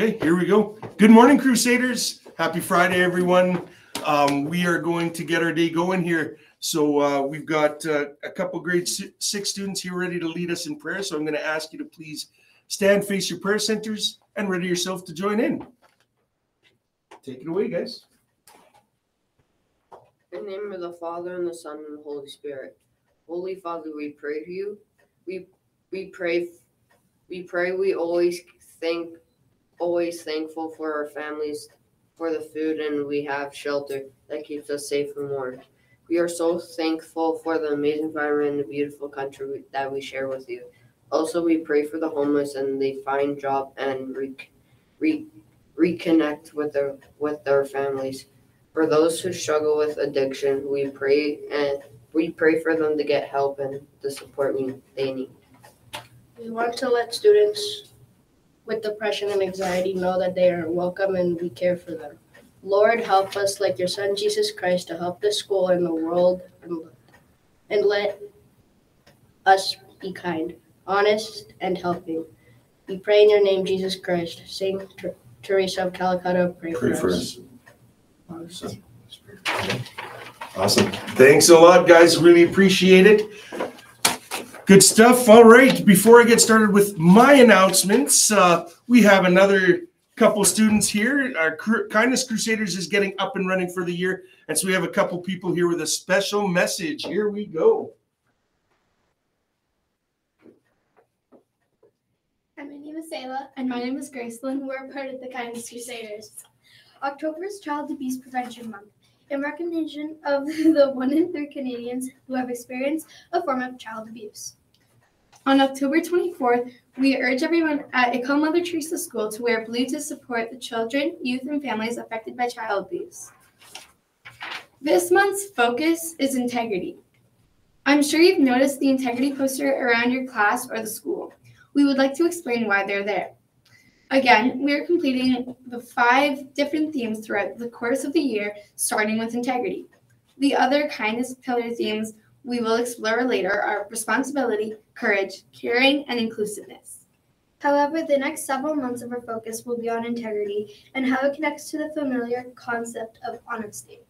Okay, here we go. Good morning, Crusaders. Happy Friday, everyone. Um, we are going to get our day going here. So uh, we've got uh, a couple grade six students here ready to lead us in prayer. So I'm going to ask you to please stand, face your prayer centers, and ready yourself to join in. Take it away, guys. In the name of the Father and the Son and the Holy Spirit. Holy Father, we pray to you. We we pray we pray we always think always thankful for our families, for the food and we have shelter that keeps us safe and warm. We are so thankful for the amazing environment and the beautiful country that we share with you. Also, we pray for the homeless and they find job and re, re, reconnect with their with their families. For those who struggle with addiction, we pray and we pray for them to get help and the support we, they need. We want to let students with depression and anxiety know that they are welcome and we care for them. Lord, help us, like your Son Jesus Christ, to help the school and the world and, and let us be kind, honest, and helping. We pray in your name, Jesus Christ. Saint Teresa of Calcutta, pray, pray for, us. Awesome. Awesome. Thanks a lot, guys. Really appreciate it. Good stuff. All right. Before I get started with my announcements, uh, we have another couple students here. Our Kindness Crusaders is getting up and running for the year. And so we have a couple people here with a special message. Here we go. Hi, my name is Sayla. And my name is Gracelyn. We're part of the Kindness Crusaders. October is Child Abuse Prevention Month in recognition of the one in three Canadians who have experienced a form of child abuse. On October 24th, we urge everyone at École Mother Teresa School to wear blue to support the children, youth, and families affected by child abuse. This month's focus is integrity. I'm sure you've noticed the integrity poster around your class or the school. We would like to explain why they're there. Again, we are completing the five different themes throughout the course of the year, starting with integrity. The other kindness pillar themes we will explore later are responsibility, courage, caring, and inclusiveness. However, the next several months of our focus will be on integrity and how it connects to the familiar concept of honesty.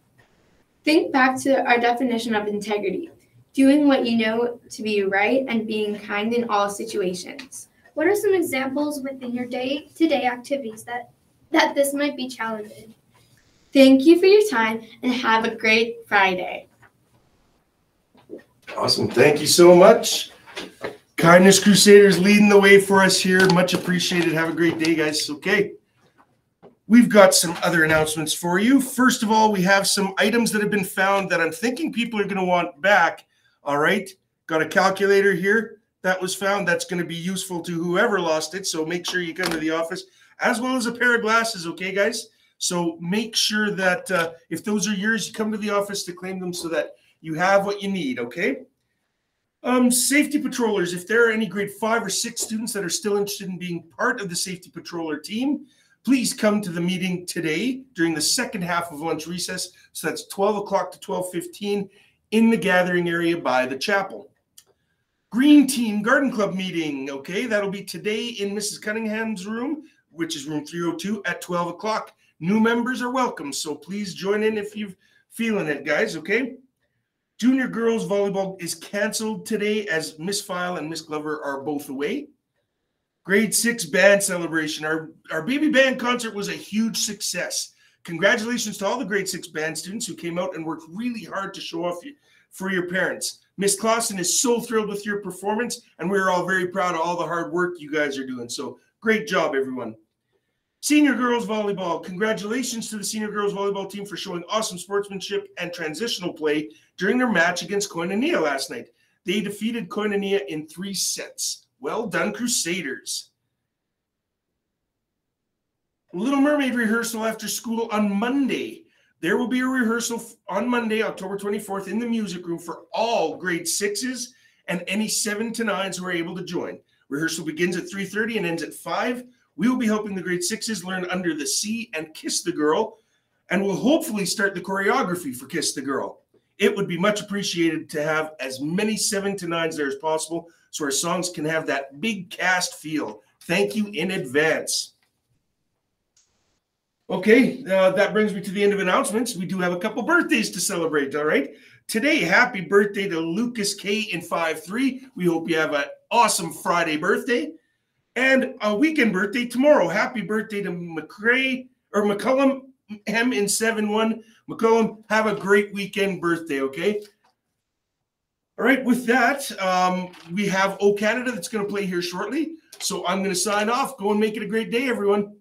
Think back to our definition of integrity doing what you know to be right and being kind in all situations. What are some examples within your day to day activities that, that this might be challenging? Thank you for your time and have a great Friday. Awesome. Thank you so much. Kindness Crusaders leading the way for us here. Much appreciated. Have a great day, guys. Okay. We've got some other announcements for you. First of all, we have some items that have been found that I'm thinking people are going to want back. All right. Got a calculator here that was found that's going to be useful to whoever lost it. So make sure you come to the office, as well as a pair of glasses. Okay, guys. So make sure that uh, if those are yours, you come to the office to claim them so that you have what you need, okay? Um, safety patrollers, if there are any grade five or six students that are still interested in being part of the safety patroller team, please come to the meeting today during the second half of lunch recess. So that's 12 o'clock to 12.15 in the gathering area by the chapel. Green Team Garden Club meeting, okay, that'll be today in Mrs. Cunningham's room, which is room 302 at 12 o'clock. New members are welcome, so please join in if you're feeling it, guys, okay? Junior girls volleyball is canceled today as Miss File and Miss Glover are both away. Grade six band celebration. Our, our baby band concert was a huge success. Congratulations to all the grade six band students who came out and worked really hard to show off for your parents. Miss Clausen is so thrilled with your performance, and we're all very proud of all the hard work you guys are doing. So great job, everyone. Senior girls volleyball. Congratulations to the senior girls volleyball team for showing awesome sportsmanship and transitional play during their match against Koinonia last night. They defeated Koinonia in three sets. Well done, Crusaders. Little Mermaid rehearsal after school on Monday. There will be a rehearsal on Monday, October 24th, in the music room for all grade sixes and any seven to nines who are able to join. Rehearsal begins at 3:30 and ends at 5. We will be helping the grade sixes learn Under the Sea and Kiss the Girl, and we'll hopefully start the choreography for Kiss the Girl. It would be much appreciated to have as many seven to nines there as possible so our songs can have that big cast feel. Thank you in advance. Okay, uh, that brings me to the end of announcements. We do have a couple birthdays to celebrate. All right. Today, happy birthday to Lucas K in 5-3. We hope you have an awesome Friday birthday. And a weekend birthday tomorrow. Happy birthday to McCray or McCullum M in 7-1. McCullum, have a great weekend birthday, okay? All right, with that, um, we have O Canada that's going to play here shortly. So I'm going to sign off. Go and make it a great day, everyone.